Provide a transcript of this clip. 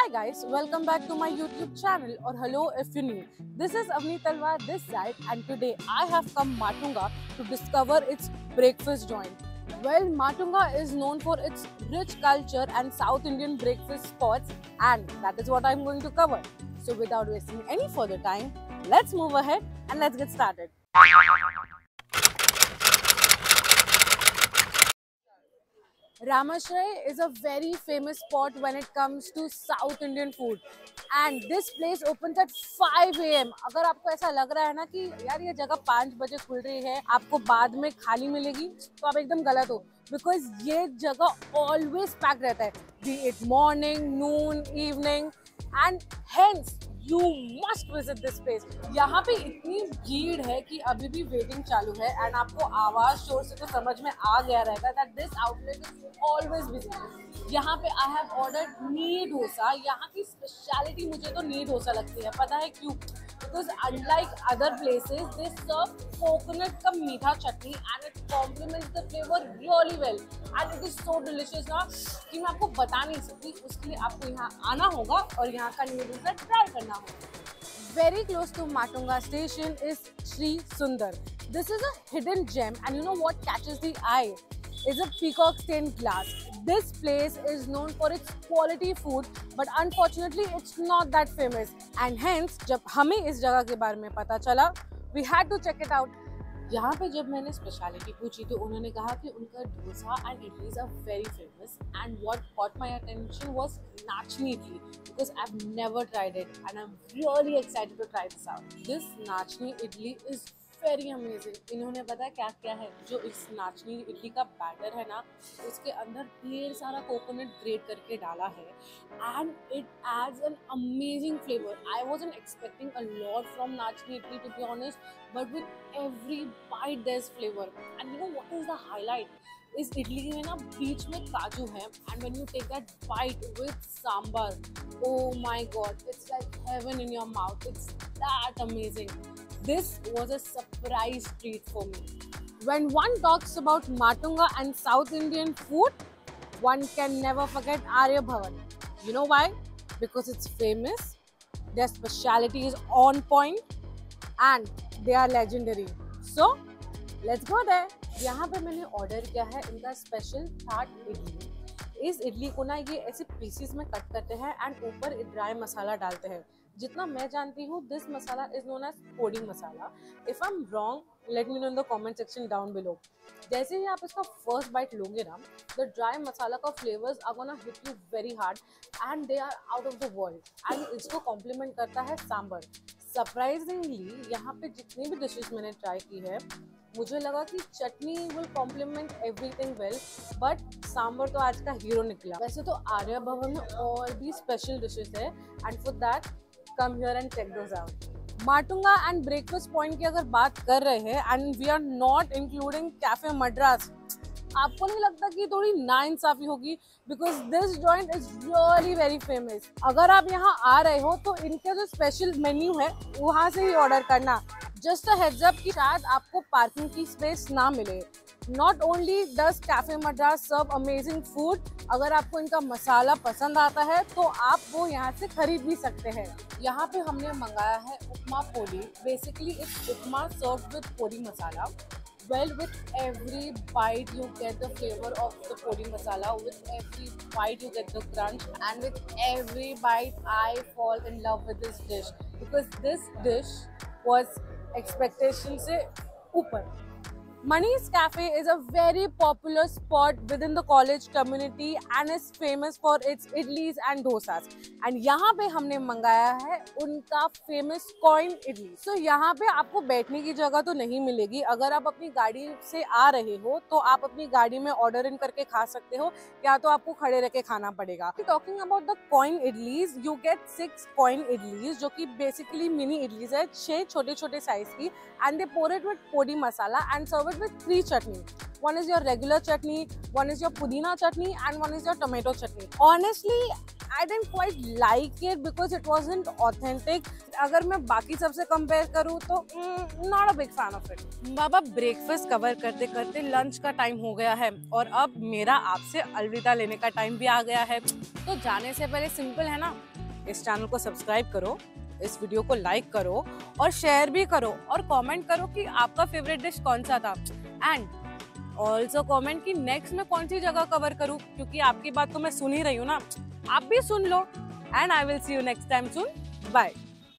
Hi guys, welcome back to my YouTube channel or hello if you're new. This is Avni Talwar this side and today I have come Matunga to discover its breakfast joint. Well, Matunga is known for its rich culture and South Indian breakfast spots and that is what I'm going to cover. So without wasting any further time, let's move ahead and let's get started. Ramashray is a very famous spot when it comes to South Indian food. And this place opens at 5 am. अगर आपको ऐसा लग रहा है ना कि यार ये जगह 5 बजे खुल रही है, आपको बाद में खाली मिलेगी तो आप एकदम गलत हो। बिकॉज़ ये जगह ऑलवेज पैक रहता है। Be it morning noon evening and hence you must visit this place यहाँ पे इतनी भीड़ है कि अभी भी वेटिंग चालू है एंड आपको आवाज़ शोर से तो समझ में आ गया रहेगा that this outlet is always busy यहाँ पे आई हैव ऑर्डर नी डोसा यहाँ की स्पेशलिटी मुझे तो नी डोसा लगती है. पता है क्यों? Because unlike other places they serve coconut का मीठा चटनी and it compliments the flavour really well and it is so delicious ना कि मैं आपको बता नहीं सकती. उसके लिए आपको यहाँ आना होगा और यहाँ का न्यू डोसा ट्राई करना होगा very close to Matunga station is Sri Sundar. This is a hidden gem and you know what catches the eye? Is a peacock stained glass. This place is known for its quality food but unfortunately it's not that famous and hence जब हमें इस जगह के बारे में पता चला we had to check it out. यहाँ पे जब मैंने स्पेशलिटी पूछी तो उन्होंने कहा कि उनका dosa and idlis are very famous and what caught my attention was nachni idli because I have never tried it and I am really excited to try this out this nachni idli is very amazing इन्होंने पता क्या क्या है? जो इस नाचनी इडली का batter है ना, उसके अंदर ढेर सारा कोकोनट ग्रेट करके डाला है and it adds an amazing flavour I wasn't expecting a lot from nachni idli to be honest but with every bite these flavour and you know what is the highlight इस इडली में ना बीच में काजू है and when you take that bite with sambar oh my God it's like heaven in your mouth it's that amazing this was a surprise treat for me. When one talks about Matunga and South Indian food, one can never forget Arya Bhavan. You know why? Because it's famous, their speciality is on point, and they are legendary. So, let's go there. यहाँ पे मैंने order किया है इनका special चाट इडली इस इडली को ना ये ऐसे पीसीस में कट करते हैं एंड ऊपर ड्राई मसाला डालते हैं जितना मैं जानती हूँ this masala is known as coding masala if I am wrong let me know in the comment section down below जैसे ही आप इसका फ़र्स्ट बाइट लोगे ना द ड्राई मसाला का flavours are gonna hit you very hard and they are out of the world and इसको complement करता है सांबर सरप्राइजिंगली यहाँ पे जितनी भी डिशेज मैंने ट्राई की है, मुझे लगा कि chutney will complement everything well but sambar तो आज का हीरो निकला. वैसे तो आर्या भवन में और भी स्पेशल डिशेज है and for that come here and check those out Matunga and breakfast point की अगर बात कर रहे हैं and we are not including cafe Madras आपको नहीं लगता कि थोड़ी ना इंसाफी होगी? Because this joint is really very famous अगर आप यहाँ आ रहे हो तो इनका जो स्पेशल मेन्यू है, वहाँ से ही ऑर्डर करना। जस्ट अ हेड्स अप कि शायद आपको पार्किंग की स्पेस ना मिले। Not only does cafe Madras serve amazing food अगर आपको इनका मसाला पसंद आता है तो आप वो यहाँ से खरीद भी सकते हैं। यहाँ पे हमने मंगाया है upma poli. Basically it's upma serve with poli masala. Well with every bite you get the flavour of the poli masala with every bite you get the crunch and with every bite I fall in love with this dish because this dish was expectation से ऊपर। Mani's Cafe is a very popular spot within the college community and is famous for its idlis and dosas. And यहाँ पे हमने मंगाया है उनका coin idli सो so, यहाँ पे आपको बैठने की जगह तो नहीं मिलेगी। अगर आप अपनी गाड़ी से आ रहे हो तो आप अपनी गाड़ी में ऑर्डर इन करके खा सकते हो। या तो आपको खड़े रह के खाना पड़ेगा। Talking about the coin idlis you get six coin idlis जो कि बेसिकली मिनी इडलीज है। छह छोटे छोटे साइज़ की and they pour it with podi masala and serve serve it with three chutney. One is your regular chutney, one is your pudina chutney, and one is your tomato chutney. Honestly, I didn't quite like it because it wasn't authentic. अगर मैं बाकी सबसे compare करूँ तो not a big fan of it Baba breakfast cover करते करते lunch का time हो गया है और अब मेरा आपसे अलविदा लेने का टाइम भी आ गया है तो जाने से पहले सिंपल है ना इस चैनल को सब्सक्राइब करो इस वीडियो को लाइक करो और शेयर भी करो और कमेंट करो कि आपका फेवरेट डिश कौन सा था। एंड ऑल्सो कमेंट कि नेक्स्ट मैं कौन सी जगह कवर करूँ, क्योंकि आपकी बात तो मैं सुन ही रही हूँ ना। आप भी सुन लो। And I will see you next time soon bye